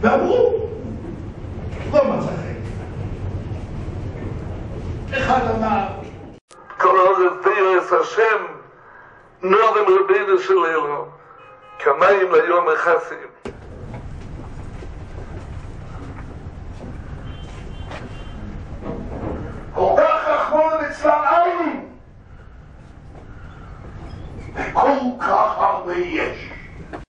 ואמרו, לא מצא חן. אחד אמר, כל עוד תרס השם, נורם רבינו של אלו, כמיים ליום החסים. כל כך רחמון אצלם עין, וכל כך הרבה יש.